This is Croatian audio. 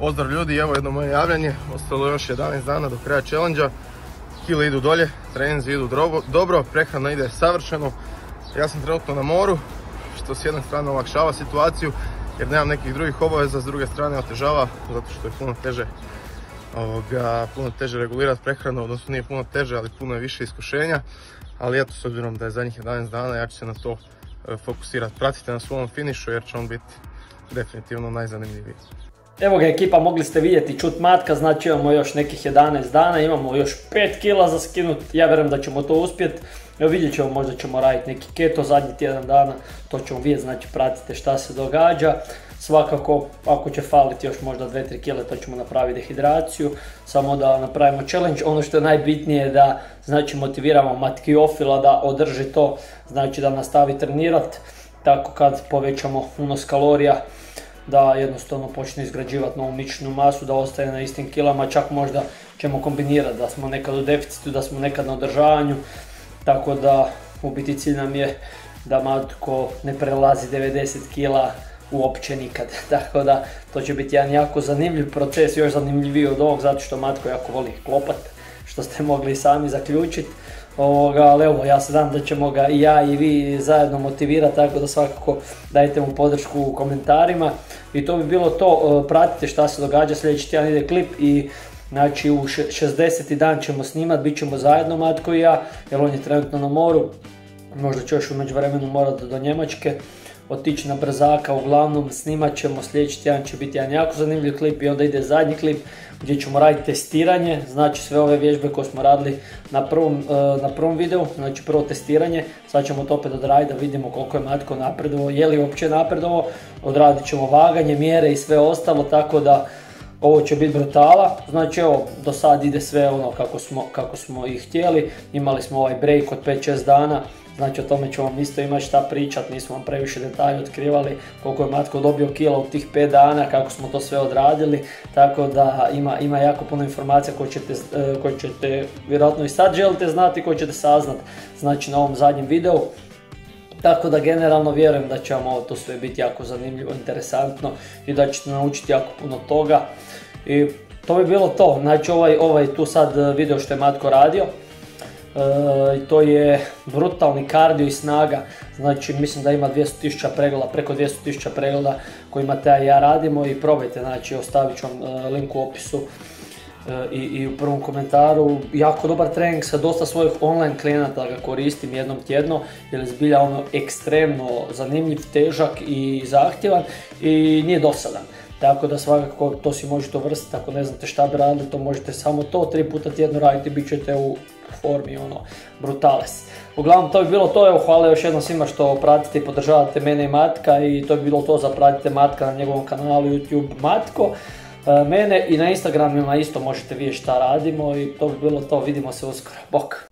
Pozdrav ljudi, evo jedno moje javljanje, ostalo još 11 dana do kraja challenge Kile idu dolje, treninzi idu dobro, prehrana ide savršeno. Ja sam trenutno na moru, što s jedne strane olakšava situaciju, jer nemam nekih drugih obaveza, s druge strane otežava, zato što je puno teže puno teže regulirati prehranu, odnosno nije puno teže, ali puno je više iskušenja. Ali eto, s obzirom da je zadnjih 11 dana, ja ću se na to e, fokusirati. Pratite na svom finišu jer će on biti definitivno najzanimljiviji. Evo ga ekipa, mogli ste vidjeti čut matka, znači imamo još nekih 11 dana, imamo još 5 kila za skinut, ja vjerujem da ćemo to uspjeti. Evo vidjet ćemo, možda ćemo raditi neki keto zadnji tjedan dana, to ćemo vidjeti, znači pratite šta se događa. Svakako, ako će faliti još možda 2-3 kile, to ćemo napraviti dehidraciju, samo da napravimo challenge. Ono što je najbitnije je da znači, motiviramo matkiofila da održi to, znači da nastavi trenirati, tako kad povećamo unos kalorija, da jednostavno počne izgrađivati novu mišićnu masu, da ostaje na istim kilama, čak možda ćemo kombinirati da smo nekad u deficitu, da smo nekad na održavanju, tako da u biti cilj nam je da matko ne prelazi 90 kila uopće nikad. Tako da to će biti jedan jako zanimljiv proces, još zanimljiviji od ovog zato što Matko jako voli klopat, što ste mogli sami zaključiti. ali evo, ja se dam da ćemo ga i ja i vi zajedno motivirati, tako da svakako dajte mu podršku u komentarima. I to bi bilo to, e, pratite šta se događa, sljedeći tjedan ide klip i Znači u 60. dan ćemo snimat, bit ćemo zajedno Matko i ja, jer on je trenutno na moru. Možda će još u međuvremenu morati do Njemačke otići na brzaka, uglavnom snimat ćemo, sljedeći tjedan će biti jedan jako zanimljiv klip i onda ide zadnji klip gdje ćemo raditi testiranje, znači sve ove vježbe koje smo radili na prvom, e, na prvom videu, znači prvo testiranje, sad ćemo to opet odraditi da vidimo koliko je Matko napredovo, je li uopće napredovo, odradit ćemo vaganje, mjere i sve ostalo, tako da ovo će biti brutala, znači evo, do sad ide sve ono kako smo, kako smo i htjeli, imali smo ovaj break od 5-6 dana, Znači o tome ću vam isto imati šta pričat, nismo vam previše detalje otkrivali koliko je Matko dobio kila u tih 5 dana, kako smo to sve odradili, tako da ima, ima jako puno informacija koje ćete, e, koje ćete vjerojatno i sad želite znati, koje ćete saznat znači na ovom zadnjem videu. Tako da generalno vjerujem da će vam ovo to sve biti jako zanimljivo, interesantno i da ćete naučiti jako puno toga. I to bi bilo to, znači ovaj, ovaj tu sad video što je Matko radio. E, to je brutalni kardio i snaga, znači mislim da ima 200.000 pregleda, preko 200.000 pregleda kojima te ja radimo i probajte, znači ostavit ću vam e, link u opisu i, i u prvom komentaru. Jako dobar trening sa dosta svojih online klijenata ga koristim jednom tjedno jer je zbilja ono ekstremno zanimljiv, težak i zahtjevan i nije dosadan. Tako da svakako to si možete uvrstiti, ako ne znate šta bi radili, to možete samo to tri puta tjedno raditi, bit ćete u formi, ono, brutales. Uglavnom, to bi bilo to, evo, hvala još jednom svima što pratite i podržavate mene i Matka i to bi bilo to za pratite Matka na njegovom kanalu YouTube Matko. E, mene i na Instagramima isto možete vidjeti šta radimo i to bi bilo to, vidimo se uskoro, bok!